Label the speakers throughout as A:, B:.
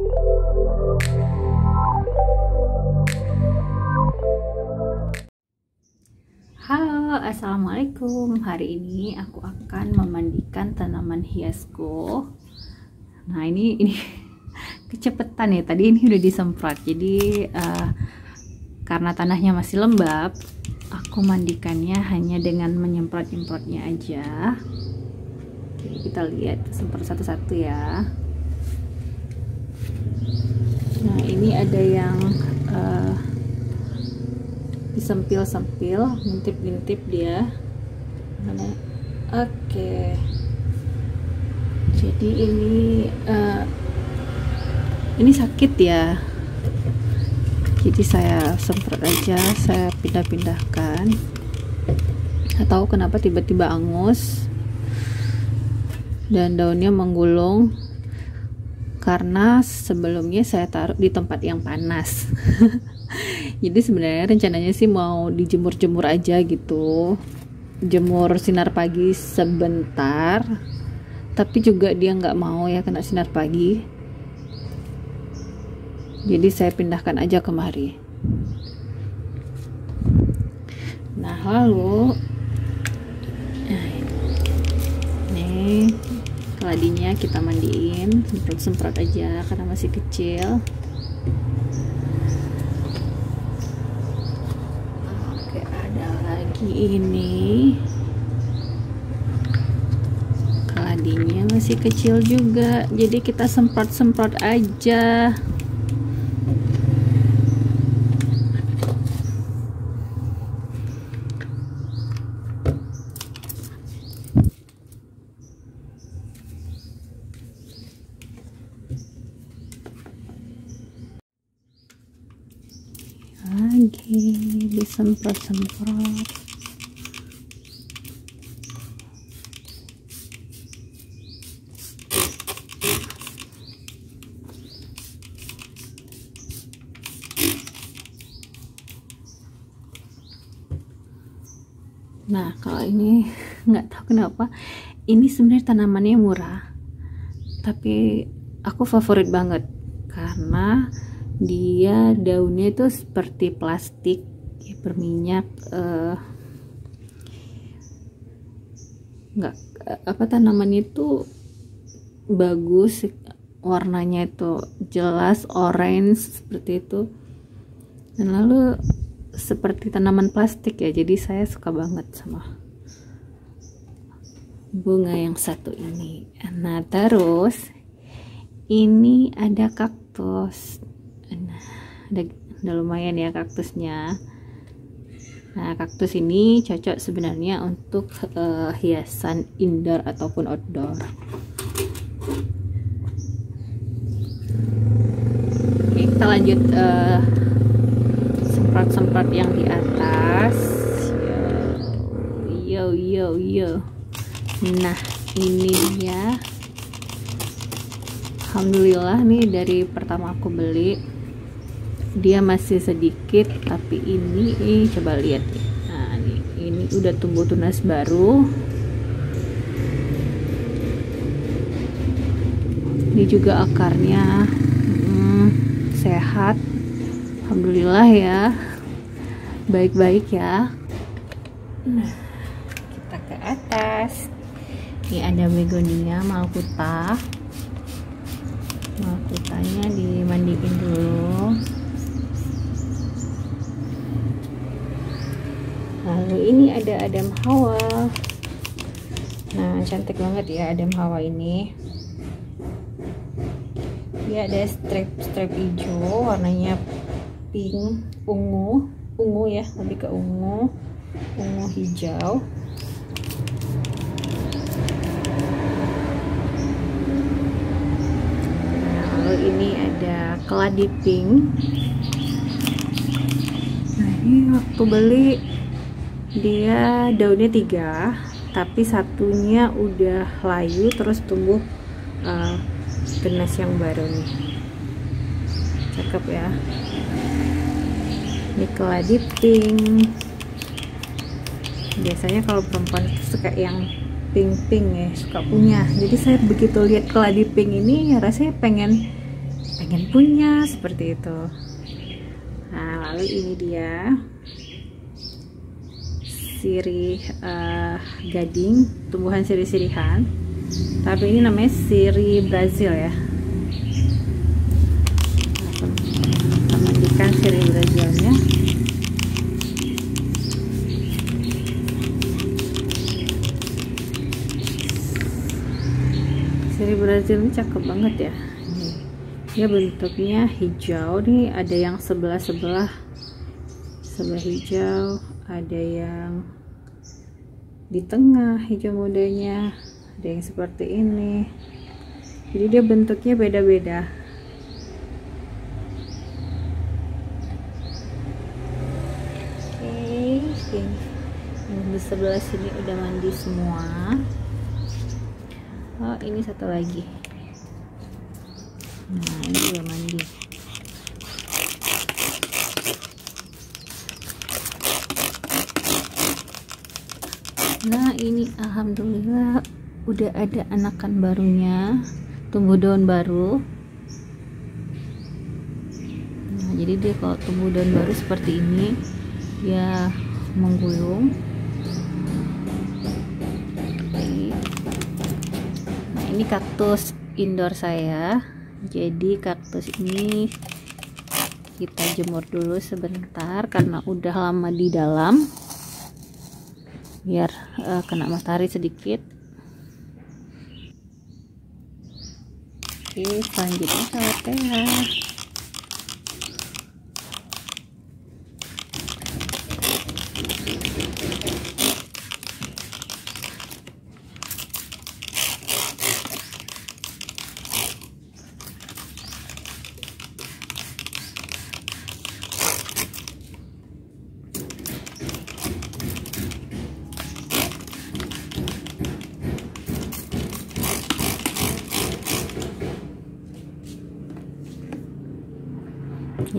A: Halo, assalamualaikum. Hari ini aku akan memandikan tanaman hiasku. Nah ini ini kecepetan ya. Tadi ini udah disemprot. Jadi uh, karena tanahnya masih lembab, aku mandikannya hanya dengan menyemprot-nyemprotnya aja. Jadi kita lihat semprot satu-satu ya. Nah ini ada yang uh, disempil-sempil ngintip-ngintip dia. Oke. Okay. jadi ini uh, ini sakit ya. Jadi saya semprot aja saya pindah-pindahkan. Atau kenapa tiba-tiba angus dan daunnya menggulung karena sebelumnya saya taruh di tempat yang panas. Jadi sebenarnya rencananya sih mau dijemur-jemur aja gitu. Jemur sinar pagi sebentar tapi juga dia nggak mau ya kena sinar pagi. Jadi saya pindahkan aja kemari. Nah lalu nih keladinya kita mandiin semprot-semprot aja karena masih kecil. Ini. Keladinya masih kecil juga jadi kita semprot-semprot aja lagi disemprot-semprot nah kalau ini nggak tahu kenapa. Ini sebenarnya tanamannya murah tapi aku favorit banget karena dia daunnya itu seperti plastik ya, berminyak uh, nggak apa tanamannya itu bagus warnanya itu jelas orange seperti itu. Dan lalu seperti tanaman plastik ya jadi saya suka banget sama bunga yang satu ini. Nah terus ini ada kaktus. Nah ada, ada lumayan ya kaktusnya nah kaktus ini cocok sebenarnya untuk uh, hiasan indoor ataupun outdoor. Oke, kita lanjut uh, semprot-semprot yang di atas. Yo yo yo nah ini ya Alhamdulillah nih dari pertama aku beli dia masih sedikit tapi ini eh, coba lihat. Nah ini, ini udah tumbuh tunas baru. Ini juga akarnya hmm, sehat. Alhamdulillah ya. Baik-baik ya. Nah kita ke atas. Ini ada begonia malkuta. Malkutanya dimandiin dulu lalu ini ada adam hawa. Nah cantik banget ya adam hawa ini. Dia ada strip-strip hijau warnanya pink ungu. Ungu ya lebih ke ungu. Ungu hijau. Ini ada keladi pink. Nah ini waktu beli dia daunnya tiga tapi satunya udah layu terus tumbuh uh, tunas yang baru nih. Cakep ya. Ini keladi pink biasanya kalau perempuan suka yang pink-pink ya suka punya. Jadi saya begitu lihat keladi pink ini ya rasanya pengen pengen punya seperti itu. Nah lalu ini dia sirih uh, gading tumbuhan sirih-sirihan. Tapi ini namanya sirih Brazil ya. Mandikan sirih Brazilnya. Sirih Brazil ini cakep banget ya. Dia bentuknya hijau nih. Ada yang sebelah-sebelah. Sebelah hijau ada yang di tengah hijau mudanya ada yang seperti ini. Jadi dia bentuknya beda-beda. Oke sebelah sini udah mandi semua. Oh ini satu lagi. Nah ini udah mandi nah ini alhamdulillah udah ada anakan barunya. Tumbuh daun baru. Nah jadi dia kalau tumbuh daun baru seperti ini dia menggulung. Nah ini kaktus indoor saya. Jadi kaktus ini kita jemur dulu sebentar karena udah lama di dalam biar uh, kena matahari sedikit. Oke selanjutnya salat teh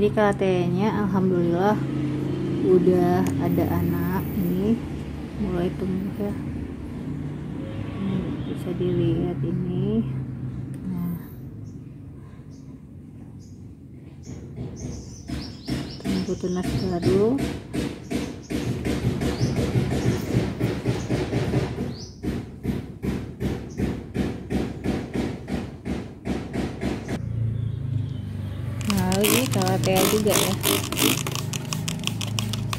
A: jadi KTN-nya alhamdulillah udah ada anak ini mulai tumbuh ya. Ini bisa dilihat ini. Nah. Tumbuh tunas baru ini kalatea juga ya.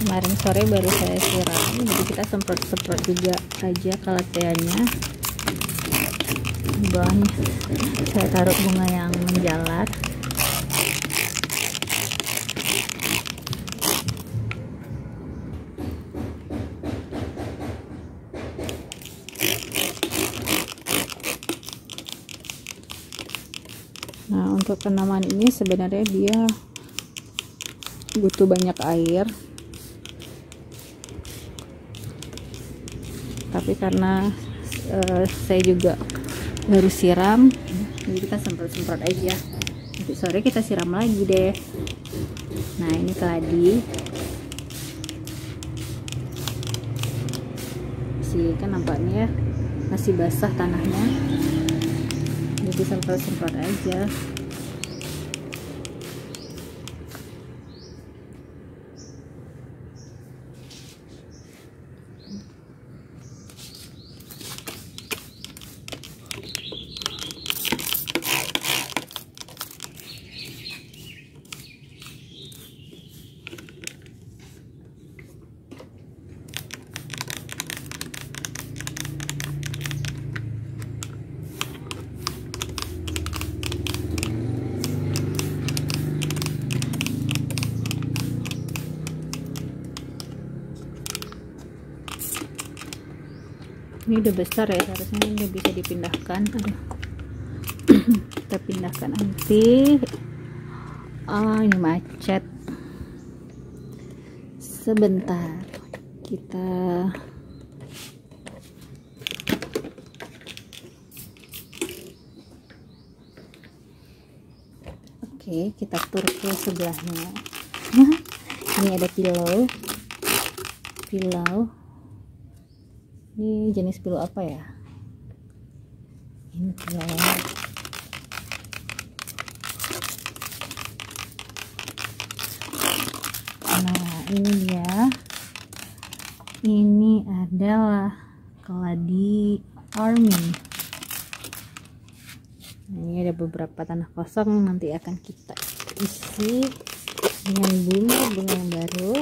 A: Kemarin sore baru saya siram jadi kita semprot-semprot juga aja kalateanya di bawahnya. Saya taruh bunga yang menjalar nah untuk tanaman ini sebenarnya dia butuh banyak air. Tapi karena uh, saya juga baru siram jadi kita semprot-semprot aja. Nanti sore kita siram lagi deh. Nah ini keladi sih kan nampaknya ya masih basah tanahnya jadi semprot-semprot aja ini udah besar ya harusnya ini bisa dipindahkan. Aduh. Kita pindahkan nanti. Oh ini macet. Sebentar kita oke kita tur ke sebelahnya. Ini ada pilau. Pilau ini jenis pilu apa ya? Ini pil nah ini dia. Ini adalah keladi army. Nah, ini ada beberapa tanah kosong nanti akan kita isi dengan bunga bunga yang baru.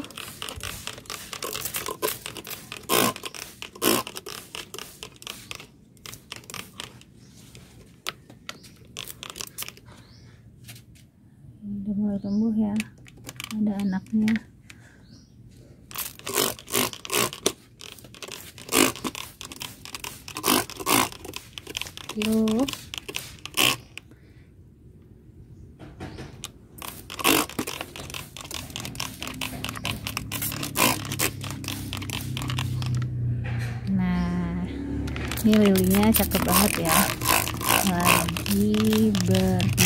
A: Tumbuh ya. Ada anaknya. Yuk nah ini lilinya cakep banget ya. Lagi berbunga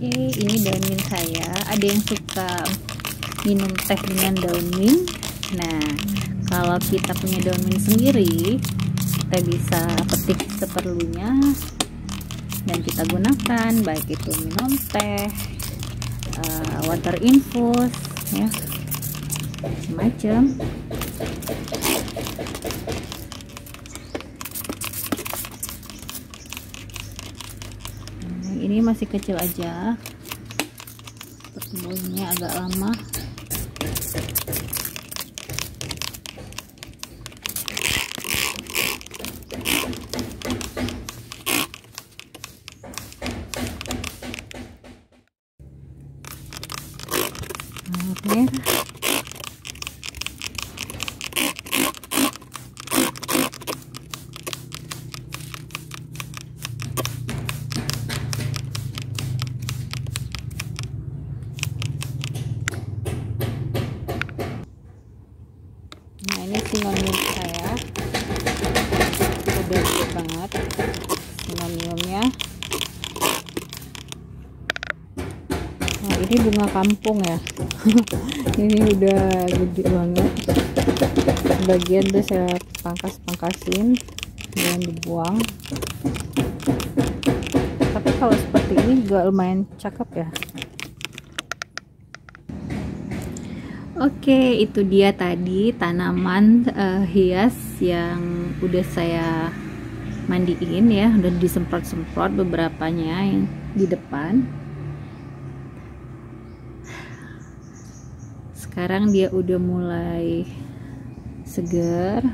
A: oke ini daun mint saya. Ada yang suka minum teh dengan daun mint nah kalau kita punya daun mint sendiri kita bisa petik seperlunya dan kita gunakan baik itu minum teh uh, water infus ya macam nah, ini masih kecil aja. Pertumbuhannya agak lama. Merah nah ini sinonium saya udah gede banget sinoniumnya nah ini bunga kampung ya. Ini udah gede banget. Bagian udah saya pangkas-pangkasin jangan dibuang. Tapi kalau seperti ini juga lumayan cakep ya. Oke, itu dia tadi tanaman uh, hias yang udah saya mandiin ya, udah disemprot-semprot beberapanya yang di depan. Sekarang dia udah mulai segar,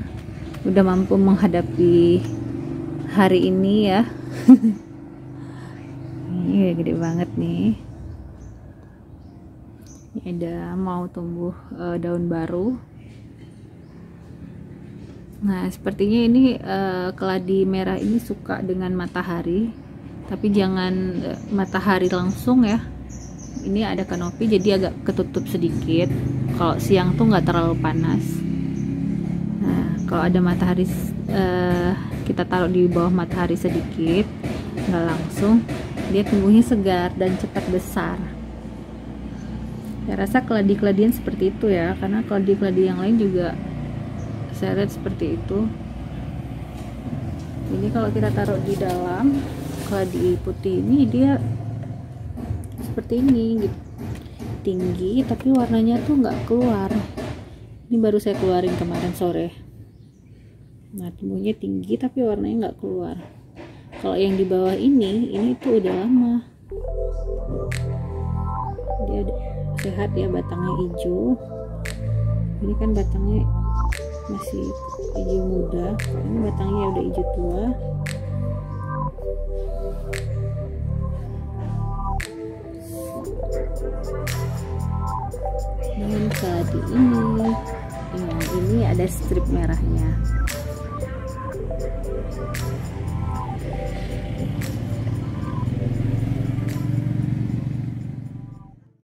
A: udah mampu menghadapi hari ini ya. ini gede banget nih. Ada mau tumbuh uh, daun baru. Nah sepertinya ini uh, keladi merah ini suka dengan matahari tapi jangan uh, matahari langsung ya. Ini ada kanopi jadi agak ketutup sedikit kalau siang tuh nggak terlalu panas. Nah kalau ada matahari uh, kita taruh di bawah matahari sedikit nggak langsung dia tumbuhnya segar dan cepat besar. Saya rasa keladi-keladian seperti itu ya karena keladi-keladi yang lain juga lihat seperti itu. Ini kalau kita taruh di dalam keladi putih ini dia seperti ini gitu tinggi tapi warnanya tuh nggak keluar. Ini baru saya keluarin kemarin sore. Nah tumbuhnya tinggi tapi warnanya nggak keluar. Kalau yang di bawah ini ini tuh udah lama. Dia sehat ya batangnya hijau. Ini kan batangnya masih hijau muda. Ini batangnya udah hijau tua dan tadi ini. Ini ada strip merahnya